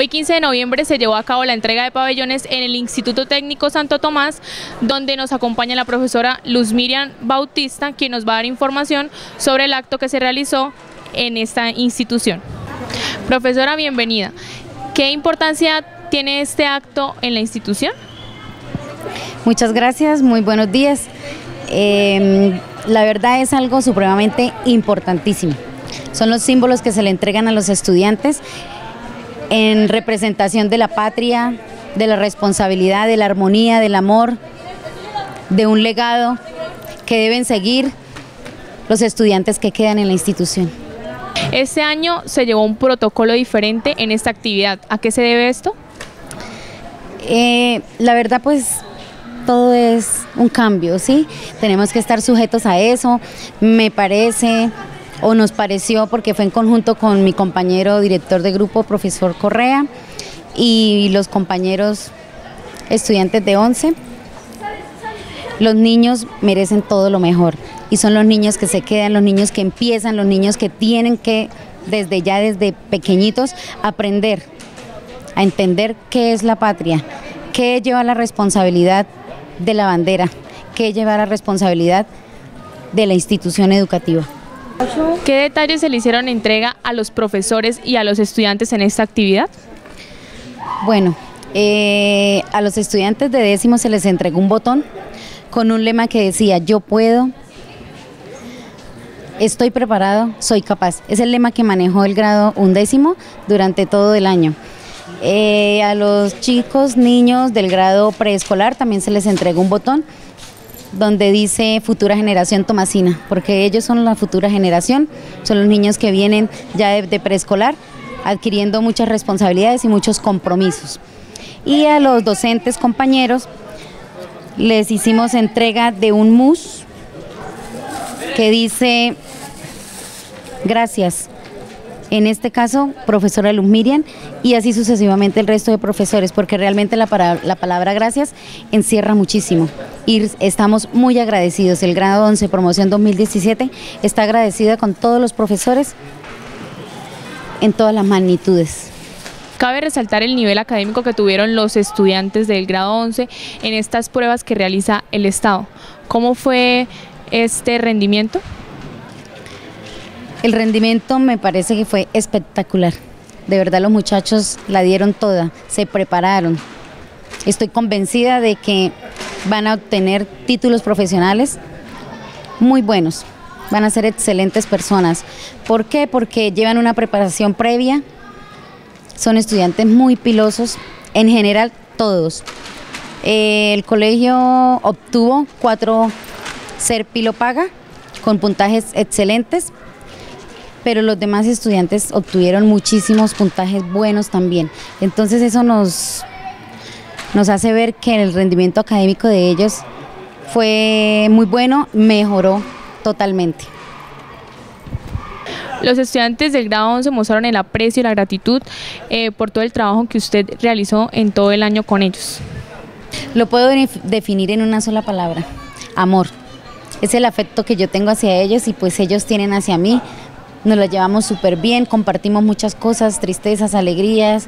Hoy 15 de noviembre se llevó a cabo la entrega de pabellones en el Instituto Técnico Santo Tomás, donde nos acompaña la profesora Luz Miriam Bautista, quien nos va a dar información sobre el acto que se realizó en esta institución. Profesora, bienvenida. ¿Qué importancia tiene este acto en la institución? Muchas gracias, muy buenos días. Eh, la verdad es algo supremamente importantísimo. Son los símbolos que se le entregan a los estudiantes en representación de la patria, de la responsabilidad, de la armonía, del amor, de un legado que deben seguir los estudiantes que quedan en la institución. Este año se llevó un protocolo diferente en esta actividad. ¿A qué se debe esto? Eh, la verdad pues todo es un cambio, ¿sí? Tenemos que estar sujetos a eso. Me parece o nos pareció porque fue en conjunto con mi compañero director de grupo, profesor Correa, y los compañeros estudiantes de 11. Los niños merecen todo lo mejor y son los niños que se quedan, los niños que empiezan, los niños que tienen que desde ya, desde pequeñitos, aprender a entender qué es la patria, qué lleva la responsabilidad de la bandera, qué lleva la responsabilidad de la institución educativa. ¿Qué detalles se le hicieron entrega a los profesores y a los estudiantes en esta actividad? Bueno, eh, a los estudiantes de décimo se les entregó un botón con un lema que decía yo puedo, estoy preparado, soy capaz. Es el lema que manejó el grado undécimo durante todo el año. Eh, a los chicos, niños del grado preescolar también se les entregó un botón donde dice futura generación tomasina, porque ellos son la futura generación, son los niños que vienen ya de, preescolar adquiriendo muchas responsabilidades y muchos compromisos. Y a los docentes compañeros les hicimos entrega de un mus que dice gracias en este caso, profesora Luz Miriam, y así sucesivamente el resto de profesores, porque realmente la, la palabra gracias encierra muchísimo. Y estamos muy agradecidos. El grado 11, promoción 2017, está agradecida con todos los profesores en todas las magnitudes. Cabe resaltar el nivel académico que tuvieron los estudiantes del grado 11 en estas pruebas que realiza el Estado. ¿Cómo fue este rendimiento? El rendimiento me parece que fue espectacular. De verdad los muchachos la dieron toda, se prepararon. Estoy convencida de que van a obtener títulos profesionales muy buenos. Van a ser excelentes personas. ¿Por qué? Porque llevan una preparación previa. Son estudiantes muy pilosos, en general todos. Eh, el colegio obtuvo cuatro ser pilo paga con puntajes excelentes pero los demás estudiantes obtuvieron muchísimos puntajes buenos también. Entonces eso nos, nos hace ver que el rendimiento académico de ellos fue muy bueno, mejoró totalmente. Los estudiantes del grado 11 mostraron el aprecio y la gratitud eh, por todo el trabajo que usted realizó en todo el año con ellos. Lo puedo definir en una sola palabra, amor. Es el afecto que yo tengo hacia ellos y pues ellos tienen hacia mí nos la llevamos súper bien, compartimos muchas cosas, tristezas, alegrías.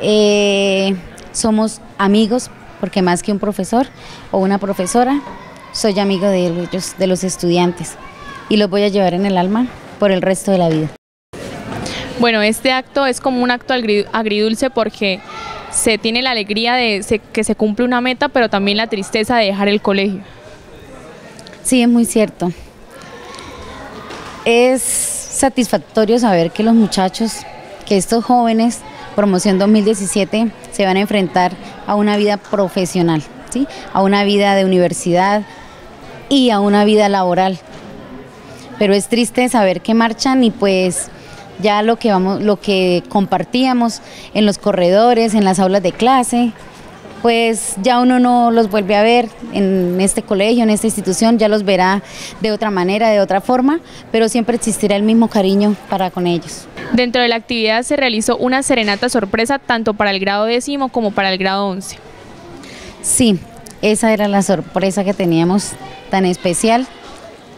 Eh, somos amigos, porque más que un profesor o una profesora, soy amigo de ellos, de los estudiantes, y los voy a llevar en el alma por el resto de la vida. Bueno, este acto es como un acto agridulce porque se tiene la alegría de que se cumple una meta, pero también la tristeza de dejar el colegio. Sí, es muy cierto. Es satisfactorio saber que los muchachos, que estos jóvenes, promoción 2017, se van a enfrentar a una vida profesional, ¿sí? a una vida de universidad y a una vida laboral. Pero es triste saber que marchan y pues ya lo que vamos, lo que compartíamos en los corredores, en las aulas de clase, pues ya uno no los vuelve a ver en este colegio, en esta institución, ya los verá de otra manera, de otra forma, pero siempre existirá el mismo cariño para con ellos. Dentro de la actividad se realizó una serenata sorpresa tanto para el grado décimo como para el grado once. Sí, esa era la sorpresa que teníamos tan especial.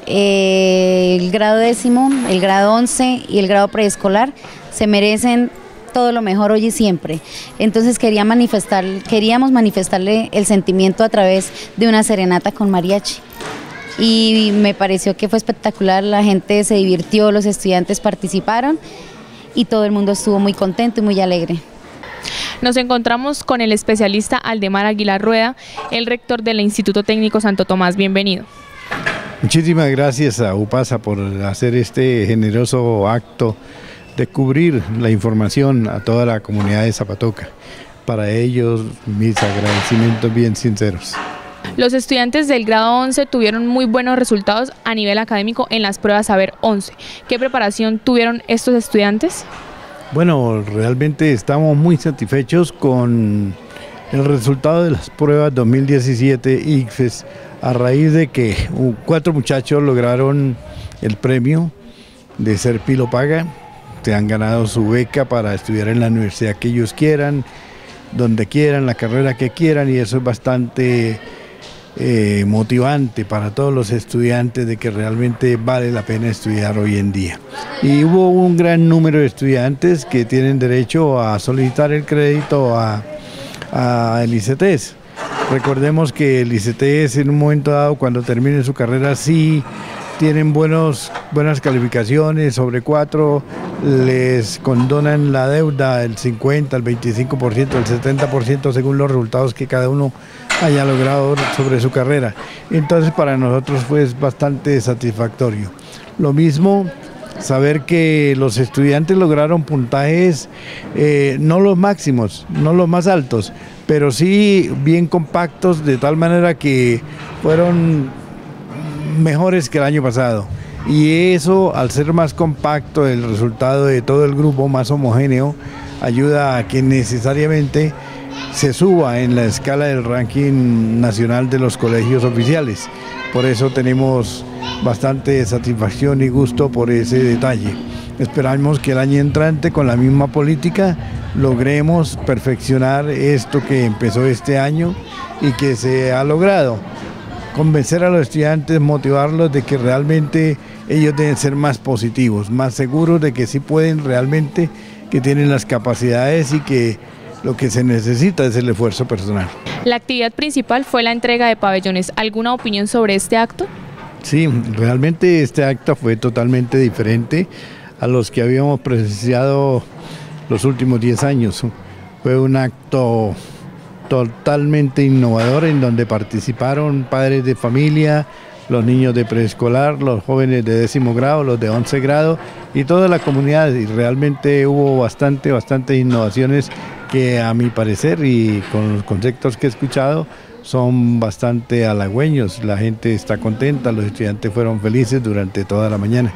Eh, el grado décimo, el grado once y el grado preescolar se merecen todo lo mejor hoy y siempre. Entonces quería manifestar, queríamos manifestarle el sentimiento a través de una serenata con mariachi. Y me pareció que fue espectacular, la gente se divirtió, los estudiantes participaron y todo el mundo estuvo muy contento y muy alegre. Nos encontramos con el especialista Aldemar Aguilar Rueda, el rector del Instituto Técnico Santo Tomás. Bienvenido. Muchísimas gracias a UPASA por hacer este generoso acto de cubrir la información a toda la comunidad de Zapatoca. Para ellos, mis agradecimientos bien sinceros. Los estudiantes del grado 11 tuvieron muy buenos resultados a nivel académico en las pruebas Saber 11. ¿Qué preparación tuvieron estos estudiantes? Bueno, realmente estamos muy satisfechos con el resultado de las pruebas 2017 ICFES a raíz de que cuatro muchachos lograron el premio de ser Pilo Paga, se han ganado su beca para estudiar en la universidad que ellos quieran, donde quieran, la carrera que quieran y eso es bastante eh, motivante para todos los estudiantes de que realmente vale la pena estudiar hoy en día. Y hubo un gran número de estudiantes que tienen derecho a solicitar el crédito a, a el ICTs. Recordemos que el ICTs en un momento dado, cuando termine su carrera, sí tienen buenos, buenas calificaciones, sobre cuatro les condonan la deuda el 50, el 25%, el 70% según los resultados que cada uno haya logrado sobre su carrera. Entonces para nosotros fue bastante satisfactorio. Lo mismo saber que los estudiantes lograron puntajes, eh, no los máximos, no los más altos, pero sí bien compactos, de tal manera que fueron mejores que el año pasado. Y eso, al ser más compacto, el resultado de todo el grupo más homogéneo, ayuda a que necesariamente se suba en la escala del ranking nacional de los colegios oficiales. Por eso tenemos bastante satisfacción y gusto por ese detalle. Esperamos que el año entrante con la misma política logremos perfeccionar esto que empezó este año y que se ha logrado. Convencer a los estudiantes, motivarlos de que realmente ellos deben ser más positivos, más seguros de que sí pueden realmente, que tienen las capacidades y que lo que se necesita es el esfuerzo personal. La actividad principal fue la entrega de pabellones. ¿Alguna opinión sobre este acto? Sí, realmente este acto fue totalmente diferente a los que habíamos presenciado los últimos 10 años. Fue un acto totalmente innovador en donde participaron padres de familia, los niños de preescolar, los jóvenes de décimo grado, los de once grado y toda la comunidad. Y realmente hubo bastante, bastante innovaciones que a mi parecer y con los conceptos que he escuchado son bastante halagüeños. La gente está contenta, los estudiantes fueron felices durante toda la mañana.